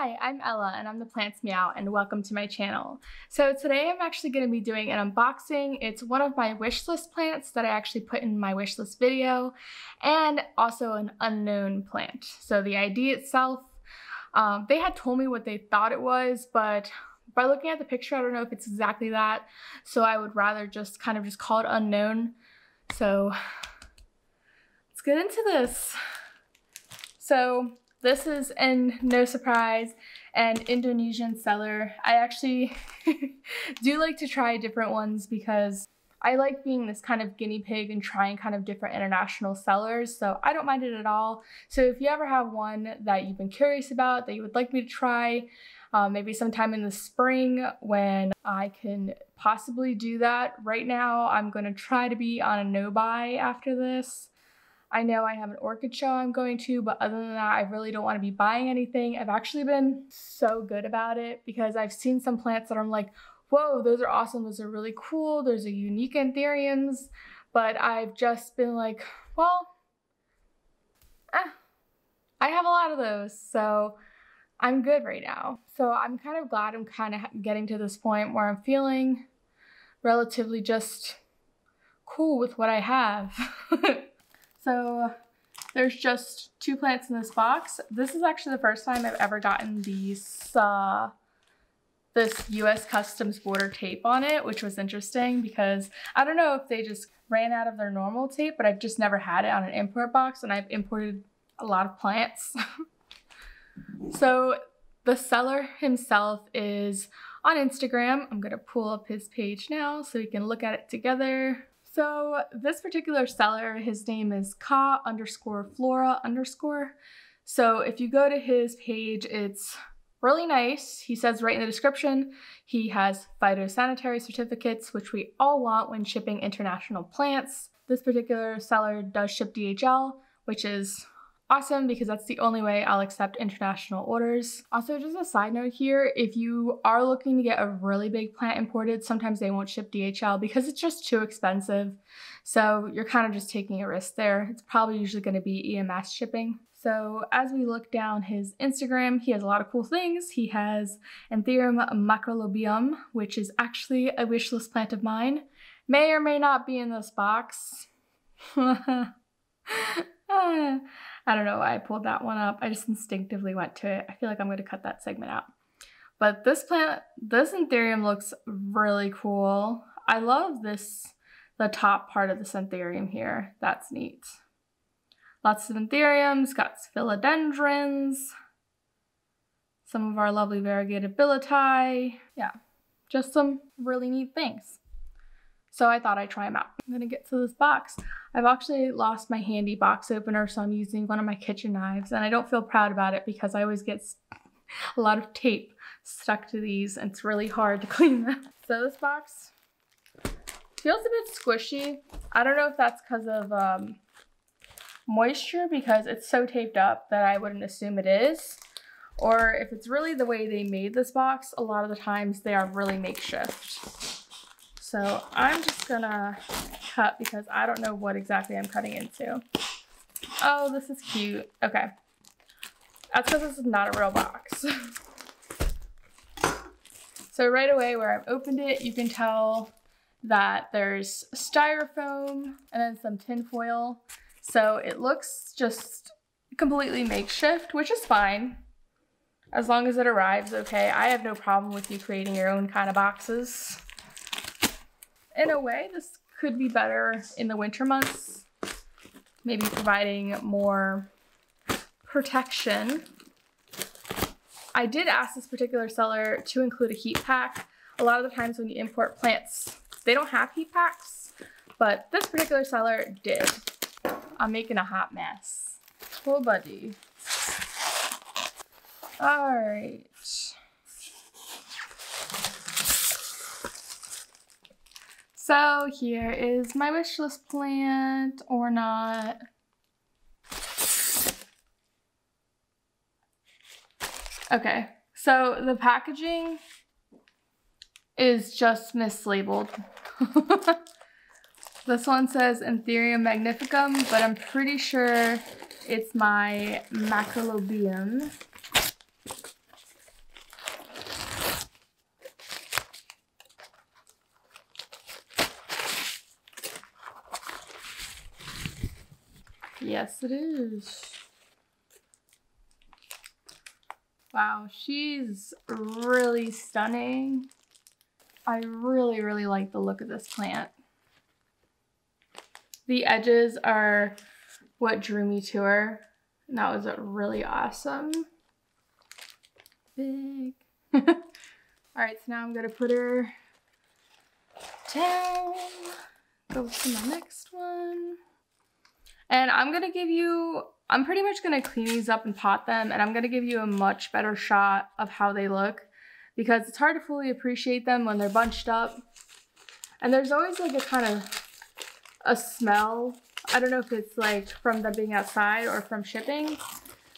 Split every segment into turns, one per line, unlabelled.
Hi, I'm Ella and I'm the Plants Meow and welcome to my channel. So today I'm actually going to be doing an unboxing. It's one of my wish list plants that I actually put in my wish list video and also an unknown plant. So the ID itself, um, they had told me what they thought it was, but by looking at the picture, I don't know if it's exactly that. So I would rather just kind of just call it unknown. So let's get into this. So this is, and no surprise, an Indonesian seller. I actually do like to try different ones because I like being this kind of guinea pig and trying kind of different international sellers, so I don't mind it at all. So if you ever have one that you've been curious about, that you would like me to try, um, maybe sometime in the spring when I can possibly do that. Right now, I'm going to try to be on a no buy after this. I know I have an orchid show I'm going to, but other than that, I really don't want to be buying anything. I've actually been so good about it because I've seen some plants that I'm like, whoa, those are awesome. Those are really cool. Those are unique anthuriums. But I've just been like, well, eh, I have a lot of those. So I'm good right now. So I'm kind of glad I'm kind of getting to this point where I'm feeling relatively just cool with what I have. So there's just two plants in this box. This is actually the first time I've ever gotten these, uh, this US Customs border tape on it, which was interesting because I don't know if they just ran out of their normal tape, but I've just never had it on an import box and I've imported a lot of plants. so the seller himself is on Instagram. I'm gonna pull up his page now so we can look at it together. So this particular seller, his name is Ka underscore Flora underscore. So if you go to his page, it's really nice. He says right in the description, he has phytosanitary certificates, which we all want when shipping international plants. This particular seller does ship DHL, which is awesome because that's the only way I'll accept international orders. Also, just a side note here, if you are looking to get a really big plant imported, sometimes they won't ship DHL because it's just too expensive. So you're kind of just taking a risk there. It's probably usually going to be EMS shipping. So as we look down his Instagram, he has a lot of cool things. He has Anthurium macrolobium, which is actually a wishlist plant of mine. May or may not be in this box. Ah. I don't know why I pulled that one up. I just instinctively went to it. I feel like I'm going to cut that segment out. But this plant, this Anthurium looks really cool. I love this, the top part of the Anthurium here. That's neat. Lots of Anthuriums, got philodendrons, some of our lovely variegated billieti. Yeah, just some really neat things. So I thought I'd try them out. I'm gonna get to this box. I've actually lost my handy box opener, so I'm using one of my kitchen knives, and I don't feel proud about it because I always get a lot of tape stuck to these, and it's really hard to clean them. So this box feels a bit squishy. I don't know if that's because of um, moisture, because it's so taped up that I wouldn't assume it is, or if it's really the way they made this box, a lot of the times they are really makeshift. So I'm just gonna cut because I don't know what exactly I'm cutting into. Oh, this is cute. Okay. That's because this is not a real box. so right away where I've opened it, you can tell that there's styrofoam and then some tin foil. So it looks just completely makeshift, which is fine. As long as it arrives okay. I have no problem with you creating your own kind of boxes in a way, this could be better in the winter months. Maybe providing more protection. I did ask this particular seller to include a heat pack. A lot of the times when you import plants, they don't have heat packs, but this particular seller did. I'm making a hot mess. Cool buddy. All right. So here is my wish list plant or not. Okay, so the packaging is just mislabeled. this one says Anthurium magnificum, but I'm pretty sure it's my macrolobium. Yes, it is. Wow, she's really stunning. I really, really like the look of this plant. The edges are what drew me to her. And that was really awesome. Big. All right, so now I'm gonna put her down. Go to my next one. And I'm gonna give you, I'm pretty much gonna clean these up and pot them and I'm gonna give you a much better shot of how they look because it's hard to fully appreciate them when they're bunched up. And there's always like a kind of a smell. I don't know if it's like from them being outside or from shipping,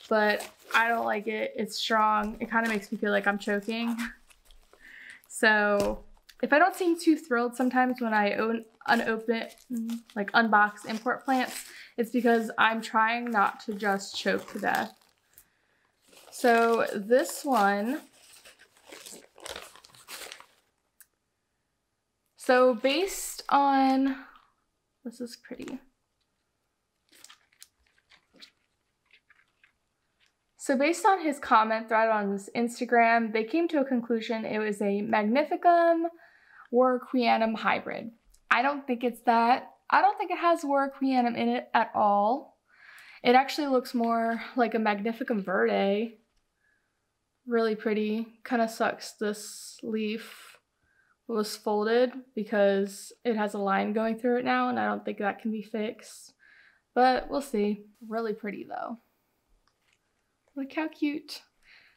but I don't like it. It's strong. It kind of makes me feel like I'm choking. So if I don't seem too thrilled sometimes when I own unopen like unbox import plants, it's because I'm trying not to just choke to death. So this one, so based on, this is pretty. So based on his comment thread on his Instagram, they came to a conclusion it was a Magnificum Warocqueanum hybrid. I don't think it's that. I don't think it has Warocqueanum in it at all. It actually looks more like a Magnificum Verde. Really pretty. Kind of sucks this leaf was folded because it has a line going through it now and I don't think that can be fixed. But we'll see. Really pretty though. Look how cute.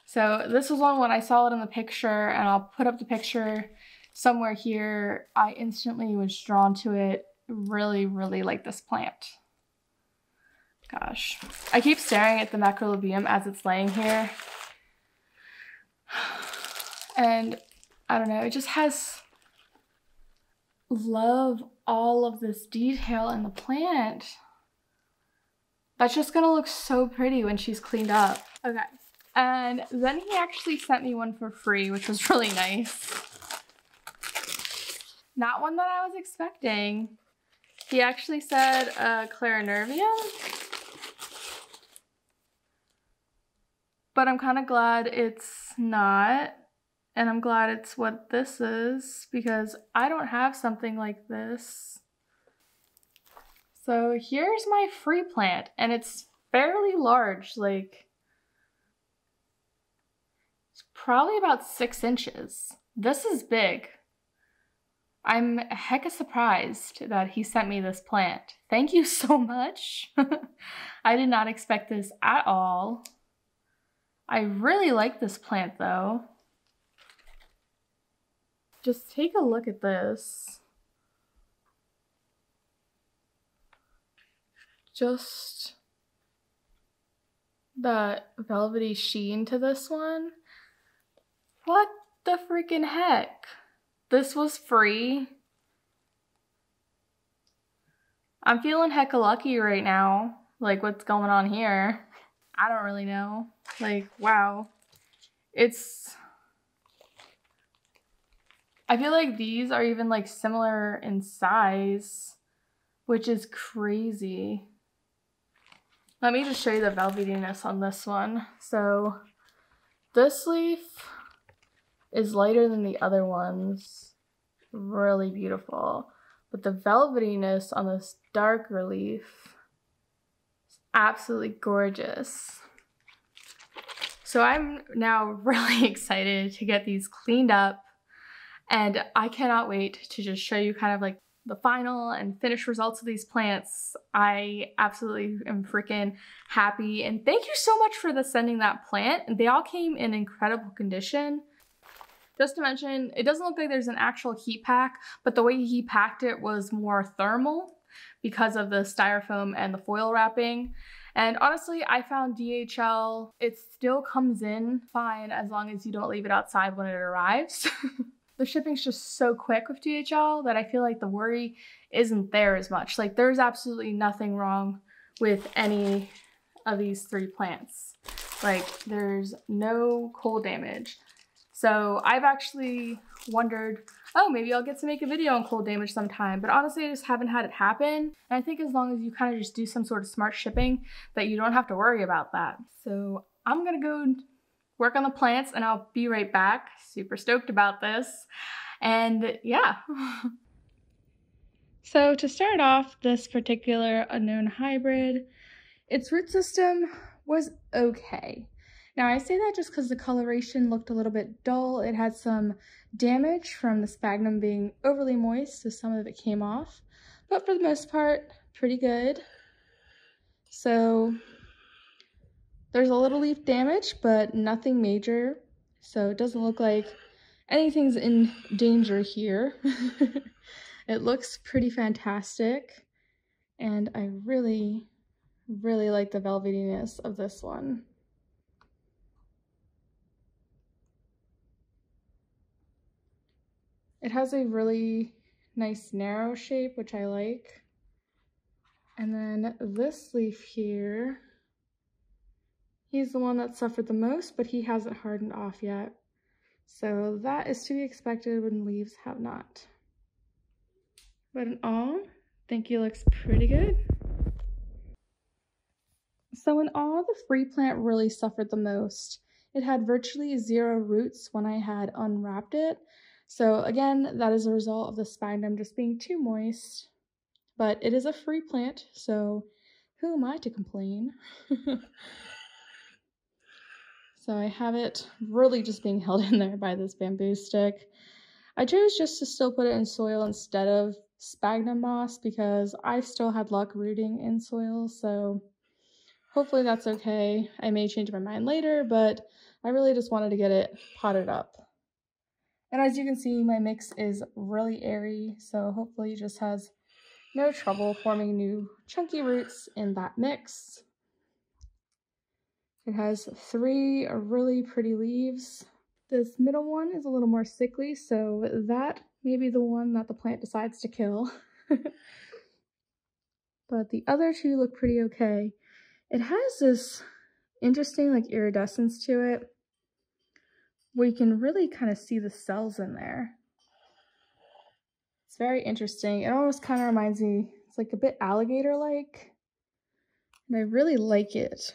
So this was one when I saw it in the picture and I'll put up the picture somewhere here. I instantly was drawn to it. Really, really like this plant. Gosh. I keep staring at the macrolobium as it's laying here. And I don't know, it just has love all of this detail in the plant. That's just gonna look so pretty when she's cleaned up. Okay, and then he actually sent me one for free, which was really nice. Not one that I was expecting. He actually said uh, Clarinervium. But I'm kind of glad it's not. And I'm glad it's what this is because I don't have something like this. So here's my free plant and it's fairly large, like it's probably about six inches. This is big. I'm hecka surprised that he sent me this plant. Thank you so much. I did not expect this at all. I really like this plant though. Just take a look at this. just the velvety sheen to this one. What the freaking heck? This was free. I'm feeling hecka lucky right now. Like, what's going on here? I don't really know. Like, wow. It's... I feel like these are even, like, similar in size, which is crazy. Let me just show you the velvetiness on this one. So this leaf is lighter than the other ones. Really beautiful. But the velvetiness on this dark relief is absolutely gorgeous. So I'm now really excited to get these cleaned up and I cannot wait to just show you kind of like the final and finished results of these plants. I absolutely am freaking happy. And thank you so much for the sending that plant. They all came in incredible condition. Just to mention, it doesn't look like there's an actual heat pack, but the way he packed it was more thermal because of the styrofoam and the foil wrapping. And honestly, I found DHL, it still comes in fine as long as you don't leave it outside when it arrives. the shipping's just so quick with DHL that I feel like the worry isn't there as much. Like there's absolutely nothing wrong with any of these three plants. Like there's no cold damage. So I've actually wondered, oh, maybe I'll get to make a video on cold damage sometime. But honestly, I just haven't had it happen. And I think as long as you kind of just do some sort of smart shipping, that you don't have to worry about that. So I'm gonna go work on the plants and I'll be right back. Super stoked about this. And yeah. so to start off this particular unknown hybrid, its root system was okay. Now I say that just because the coloration looked a little bit dull. It had some damage from the sphagnum being overly moist, so some of it came off. But for the most part, pretty good. So there's a little leaf damage, but nothing major. So it doesn't look like anything's in danger here. it looks pretty fantastic. And I really, really like the velvetiness of this one. It has a really nice narrow shape, which I like. And then this leaf here, he's the one that suffered the most, but he hasn't hardened off yet. So that is to be expected when leaves have not. But in all, I think he looks pretty good. So in all, the free plant really suffered the most. It had virtually zero roots when I had unwrapped it, so again, that is a result of the sphagnum just being too moist, but it is a free plant, so who am I to complain? so I have it really just being held in there by this bamboo stick. I chose just to still put it in soil instead of sphagnum moss because I still had luck rooting in soil, so hopefully that's okay. I may change my mind later, but I really just wanted to get it potted up. And as you can see, my mix is really airy, so hopefully it just has no trouble forming new chunky roots in that mix. It has three really pretty leaves. This middle one is a little more sickly, so that may be the one that the plant decides to kill. but the other two look pretty okay. It has this interesting like iridescence to it where you can really kind of see the cells in there. It's very interesting. It almost kind of reminds me, it's like a bit alligator-like. And I really like it.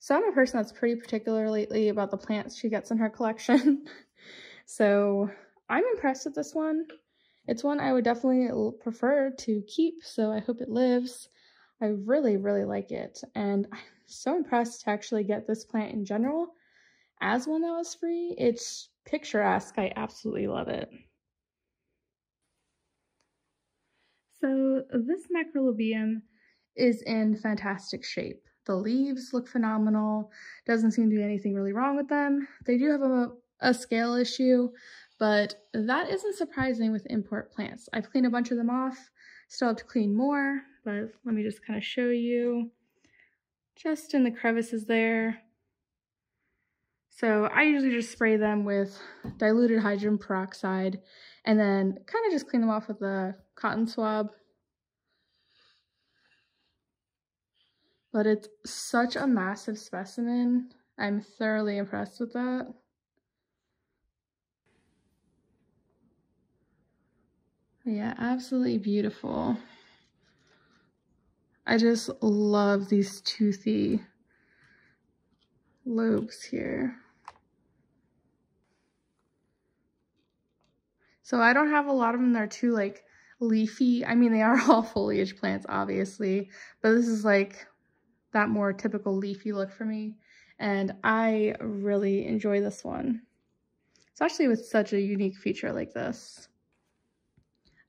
So I'm a person that's pretty particular lately about the plants she gets in her collection. so I'm impressed with this one. It's one I would definitely prefer to keep, so I hope it lives. I really, really like it. And I'm so impressed to actually get this plant in general as one that was free. It's picturesque. I absolutely love it. So this Macrolobium is in fantastic shape. The leaves look phenomenal. Doesn't seem to be anything really wrong with them. They do have a, a scale issue, but that isn't surprising with import plants. I've cleaned a bunch of them off. Still have to clean more, but let me just kind of show you. Just in the crevices there, so I usually just spray them with diluted hydrogen peroxide and then kind of just clean them off with a cotton swab. But it's such a massive specimen. I'm thoroughly impressed with that. Yeah, absolutely beautiful. I just love these toothy lobes here. So I don't have a lot of them that are too like leafy. I mean, they are all foliage plants, obviously, but this is like that more typical leafy look for me. And I really enjoy this one, especially with such a unique feature like this.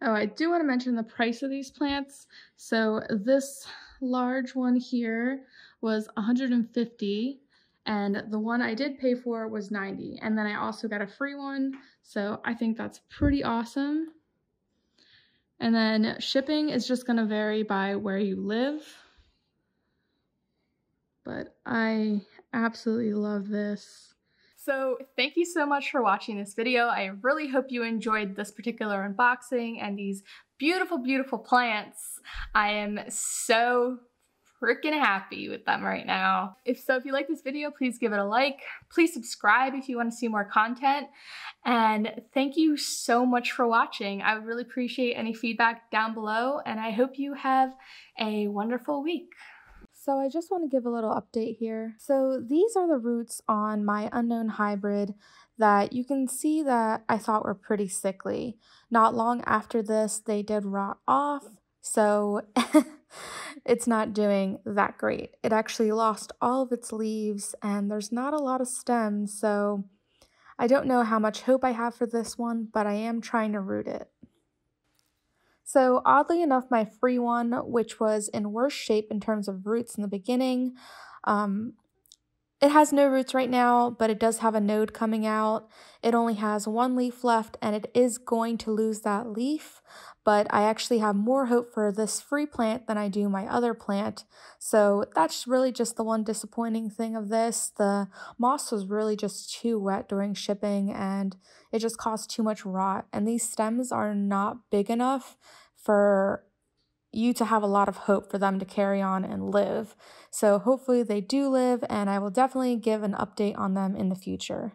Oh, I do want to mention the price of these plants. So this large one here was 150 and the one I did pay for was 90 and then I also got a free one so I think that's pretty awesome and then shipping is just going to vary by where you live but I absolutely love this
so thank you so much for watching this video. I really hope you enjoyed this particular unboxing and these beautiful, beautiful plants. I am so
freaking happy with them right now. If so, if you like this video, please give it a like. Please subscribe if you want to see more content. And thank you so much for watching. I would really appreciate any feedback down below, and I hope you have a wonderful week.
So I just want to give a little update here. So these are the roots on my unknown hybrid that you can see that I thought were pretty sickly. Not long after this, they did rot off, so it's not doing that great. It actually lost all of its leaves and there's not a lot of stems, so I don't know how much hope I have for this one, but I am trying to root it. So oddly enough, my free one, which was in worse shape in terms of roots in the beginning, um, it has no roots right now, but it does have a node coming out. It only has one leaf left and it is going to lose that leaf, but I actually have more hope for this free plant than I do my other plant. So that's really just the one disappointing thing of this. The moss was really just too wet during shipping and it just caused too much rot. And these stems are not big enough for you to have a lot of hope for them to carry on and live. So hopefully they do live, and I will definitely give an update on them in the future.